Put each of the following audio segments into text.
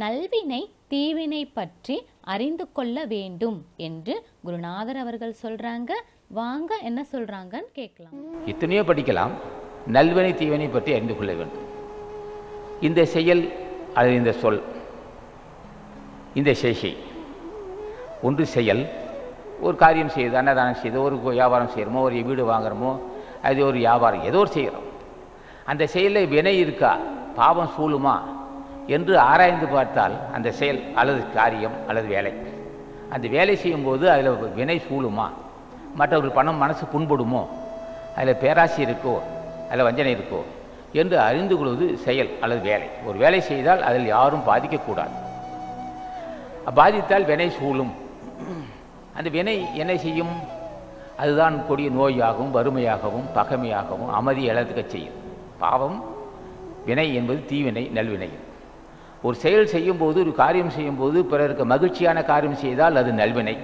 நல்வினை தீவினை பற்றி அறிந்து கொள்ள வேண்டும் என்று குருநாதர் அவர்கள் சொல்றாங்க. வாங்க என்ன சொல்றாங்கன்னு கேட்கலாம். எத்தனையோ படிக்கலாம். நல்வினை தீவினை பற்றி அறிந்து கொள்ள வேண்டும். இந்த செயல் அல்லது இந்த சொல். இந்த சேஷை. ஒன்று செயல். ஒரு காரியம் செய்யுது அன்னதானம் செய்யுது ஒரு வியாபாரம் செய்கிறோமோ ஒரு வீடு வாங்குறோமோ அது ஒரு வியாபாரம் ஏதோ ஒரு செய்கிறோம். அந்த செயலில் வினை இருக்கா? பாவம் சூழுமா? என்று ஆராய்ந்து பார்த்தால் அந்த செயல் அல்லது காரியம் அல்லது வேலை. அந்த வேலை செய்யும்போது அதில் வினை சூழுமா? மற்றவர்கள் பணம் மனசு புண்படுமோ? அதில் பேராசை இருக்கோ? அதில் வஞ்சனை இருக்கோ? என்று அறிந்து கொள்வது செயல் அல்லது வேலை. ஒரு வேலை செய்தால் அதில் யாரும் பாதிக்கக்கூடாது. பாதித்தால் வினை சூழும். அந்த வினை என்ன செய்யும்? அதுதான் கொடிய நோயாகவும் வறுமையாகவும் பகைமையாகவும் அமைதி இழந்துக்க செய்யும். பாவம் வினை என்பது தீவினை நல்வினை ஒரு செயல் செய்யும்போது ஒரு காரியம் செய்யும்போது பிறருக்கு மகிழ்ச்சியான காரியம் செய்தால் அது நல்வினை.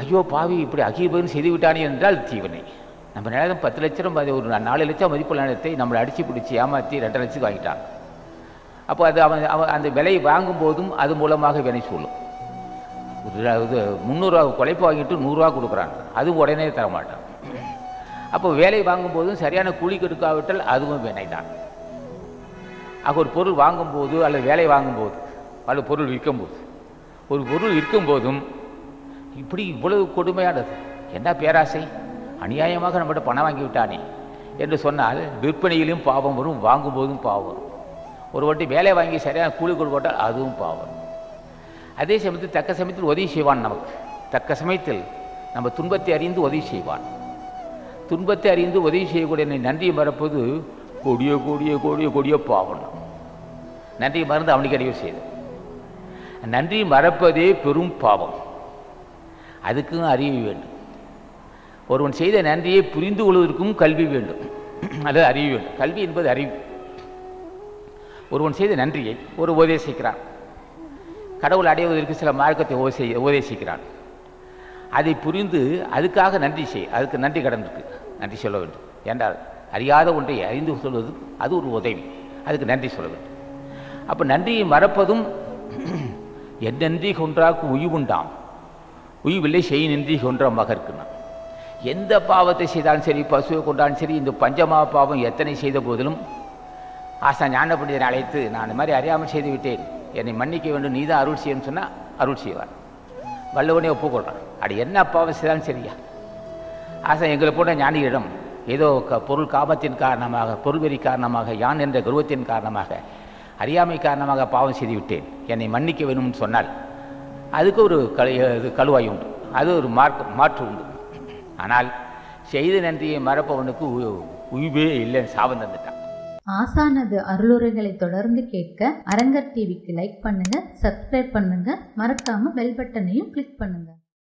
ஐயோ பாவி இப்படி அகீபன் செய்து விட்டானே என்றால் தீவினை. நம்ம நேரம் பத்து லட்சம் அது ஒரு நாலு லட்சம் மதிப்புள்ள நேரத்தை நம்மளை அடித்து பிடிச்சி ஏமாற்றி ரெண்டரை லட்சத்துக்கு வாங்கிட்டான். அப்போ அது அவன் அவன் அந்த விலையை வாங்கும் போதும் அது மூலமாக வினை சொல்லும் இது முந்நூறுரூவா குழைப்பு வாங்கிட்டு நூறுரூவா கொடுக்குறான் அதுவும் உடனே தரமாட்டான். அப்போ வேலை வாங்கும்போதும் சரியான கூலி கொடுக்காவிட்டால் அதுவும் வினை தான் ஆக ஒரு பொருள் வாங்கும்போது அல்லது வேலை வாங்கும்போது அல்லது பொருள் விற்கும்போது. ஒரு பொருள் விற்கும் போதும் இப்படி இவ்வளவு கொடுமையானது. என்ன பேராசை? அநியாயமாக நம்மகிட்ட பணம் வாங்கி விட்டானே என்று சொன்னால் விற்பனையிலும் பாவம் வரும் வாங்கும்போதும் பாவம் வரும். ஒரு வாட்டி வேலை வாங்கி சரியான கூலி கொடுப்பட்டால் அதுவும் பாவம் அதே சமயத்தில் தக்க சமயத்தில் உதவி செய்வான் நமக்கு. தக்க சமயத்தில் நம்ம துன்பத்தை அறிந்து உதவி செய்வான். துன்பத்தை அறிந்து உதவி செய்யக்கூடிய நன்றியை மறப்பது கொடிய கொடிய கொடிய கொடிய பாவம். நன்றி மறந்து அவனுக்கு அறிவு செய்து நன்றி மறப்பதே பெரும் பாவம். அதுக்கும் அறிவு வேண்டும். ஒருவன் செய்த நன்றியை புரிந்து கொள்வதற்கும் கல்வி வேண்டும். அல்லது அறிவு வேண்டும். கல்வி என்பது அறிவு. ஒருவன் செய்த நன்றியை ஒரு உபதேசிக்கிறான். கடவுள் அடைவதற்கு சில மார்க்கத்தை உபதேசி உபதேசிக்கிறான். அதை புரிந்து அதுக்காக நன்றி செய் அதுக்கு நன்றி கடன் இருக்கு நன்றி சொல்ல வேண்டும். என்றால் அறியாத ஒன்றை அறிந்து சொல்வது அது ஒரு உதவி. அதுக்கு நன்றி சொல்ல வேண்டும். அப்போ நன்றியை மறப்பதும் என் நன்றி கொன்றாக்கு உய்வுண்டாம் உய்வில்லை செய் நன்றி கொன்ற மகர்க்குன்னா. எந்த பாவத்தை செய்தாலும் சரி பசுவை கொண்டாலும் சரி இந்த பஞ்சமா பாவம் எத்தனை செய்த போதிலும் ஆசா ஞான பண்டிதனை அழைத்து நான் இந்த மாதிரி அறியாமல் செய்து விட்டேன். என்னை மன்னிக்க வேண்டும் நீ தான் அருள் செய்யணும்னு சொன்னால் அருள் செய்வார். வல்லவனே ஒப்புக்கொள்கிறான் அது என்ன பாவம் செய்தாலும் சரியா? ஆசா எங்களை போன்ற ஞானிகளிடம் ஏதோ க பொருள் காபத்தின் காரணமாக பொருள்வெறி காரணமாக யான் என்ற கர்வத்தின் காரணமாக அறியாமை காரணமாக பாவம் செய்துவிட்டேன். என்னை மன்னிக்க வேணும்னு சொன்னால் அதுக்கு ஒரு கழு இது கழுவாய் உண்டு. அது ஒரு மார்க் மாற்று உண்டு. ஆனால் செய்த நன்றியை மறப்பவனுக்கு உய்வே இல்லைன்னு சாபம் தந்துட்டான். ஆசானது அருளுரைகளை தொடர்ந்து கேட்க அரங்கர் டிவிக்கு லைக் பண்ணுங்க சப்ஸ்கிரைப் பண்ணுங்க. மறக்காம பெல் பட்டனையும் கிளிக் பண்ணுங்க.